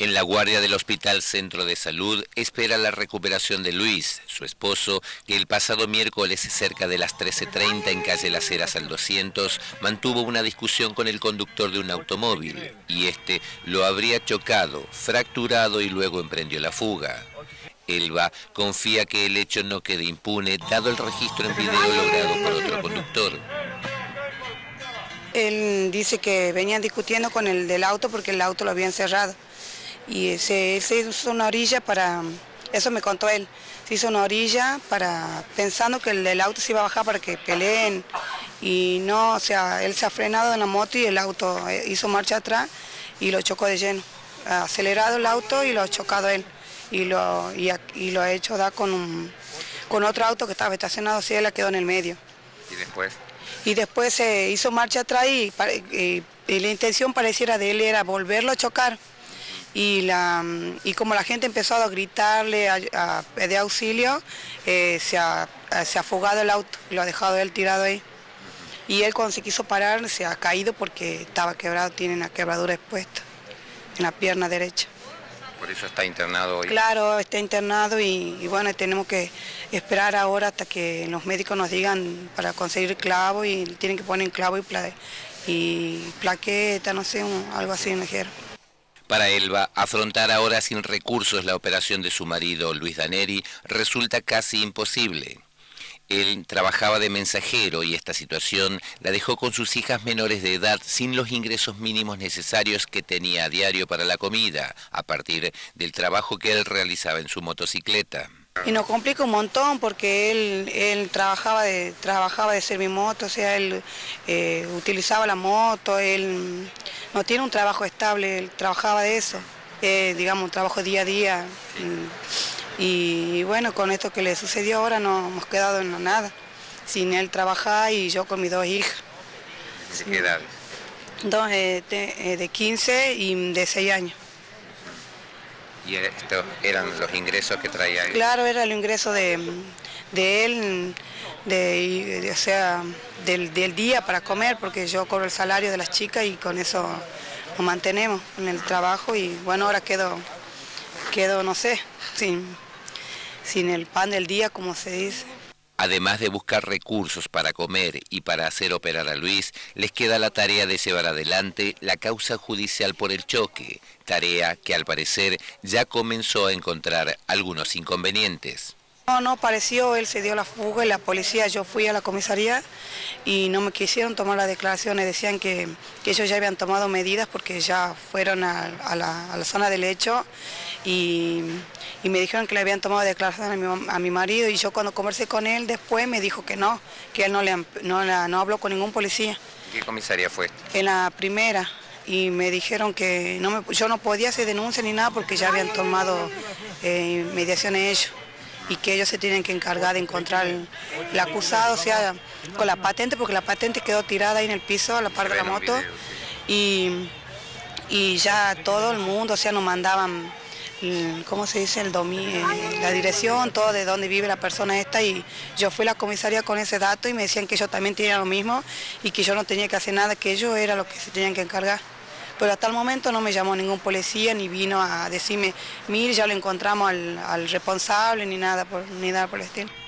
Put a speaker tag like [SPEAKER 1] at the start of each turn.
[SPEAKER 1] En la guardia del Hospital Centro de Salud espera la recuperación de Luis, su esposo, que el pasado miércoles cerca de las 13.30 en calle Las Heras al 200 mantuvo una discusión con el conductor de un automóvil y este lo habría chocado, fracturado y luego emprendió la fuga. Elba confía que el hecho no quede impune dado el registro en video logrado por otro conductor.
[SPEAKER 2] Él dice que venían discutiendo con el del auto porque el auto lo habían cerrado y se, hizo una orilla para, eso me contó él, se hizo una orilla para, pensando que el, auto se iba a bajar para que peleen y no, o sea, él se ha frenado en la moto y el auto eh, hizo marcha atrás y lo chocó de lleno. Ha acelerado el auto y lo ha chocado él y lo, y, lo ha hecho dar con, un, con otro auto que estaba estacionado así, él la quedó en el medio.
[SPEAKER 1] ¿Y después?
[SPEAKER 2] Y después se hizo marcha atrás y, y la intención pareciera de él era volverlo a chocar y, la, y como la gente empezó a gritarle a, pedir auxilio, eh, se, ha, se ha fugado el auto, lo ha dejado él tirado ahí. Y él cuando se quiso parar se ha caído porque estaba quebrado, tiene una quebradura expuesta en la pierna derecha.
[SPEAKER 1] Por eso está internado hoy.
[SPEAKER 2] Claro, está internado y, bueno, tenemos que esperar ahora hasta que los médicos nos digan para conseguir clavo y tienen que poner clavo y, y plaqueta, no sé, algo así, me dijeron.
[SPEAKER 1] Para Elba, afrontar ahora sin recursos la operación de su marido, Luis Daneri, resulta casi imposible. Él trabajaba de mensajero y esta situación la dejó con sus hijas menores de edad sin los ingresos mínimos necesarios que tenía a diario para la comida, a partir del trabajo que él realizaba en su motocicleta.
[SPEAKER 2] Y nos complica un montón porque él, trabajaba de trabajaba de servimoto, o sea, él eh, utilizaba la moto, él no tiene un trabajo estable, él trabajaba de eso, eh, digamos, un trabajo día a día. Y, bueno, con esto que le sucedió ahora no hemos quedado en nada, sin él trabajar y yo con mis dos hijas.
[SPEAKER 1] ¿De qué edad?
[SPEAKER 2] Dos eh, de, de 15 y de 6 años.
[SPEAKER 1] ¿Y estos eran los ingresos que traía él?
[SPEAKER 2] Claro, era el ingreso de, él, de, o sea, del, día para comer, porque yo cobro el salario de las chicas y con eso nos mantenemos en el trabajo y bueno, ahora quedo, quedo no sé, sin, sin el pan del día, como se dice.
[SPEAKER 1] Además de buscar recursos para comer y para hacer operar a Luis, les queda la tarea de llevar adelante la causa judicial por el choque, tarea que al parecer ya comenzó a encontrar algunos inconvenientes.
[SPEAKER 2] No, no pareció, él se dio la fuga y la policía, yo fui a la comisaría y no me quisieron tomar las declaraciones, decían que, ellos ya habían tomado medidas porque ya fueron a, la, zona del hecho y y me dijeron que le habían tomado declaración a mi, marido y yo cuando conversé con él después me dijo que no, que él no, le, no, habló con ningún policía.
[SPEAKER 1] ¿Qué comisaría fue?
[SPEAKER 2] En la primera y me dijeron que no yo no podía hacer denuncia ni nada porque ya habían tomado eh, mediaciones ellos y que ellos se tienen que encargar de encontrar el, acusado, o sea, con la patente, porque la patente quedó tirada ahí en el piso a la par de la moto y, y ya todo el mundo, o sea, nos mandaban ¿cómo se dice? El eh, la dirección, todo de dónde vive la persona esta y yo fui a la comisaría con ese dato y me decían que ellos también tenían lo mismo y que yo no tenía que hacer nada, que ellos era lo que se tenían que encargar. Pero hasta el momento no me llamó ningún policía ni vino a decirme, mire, ya lo encontramos al, responsable ni nada por, ni nada por el estilo.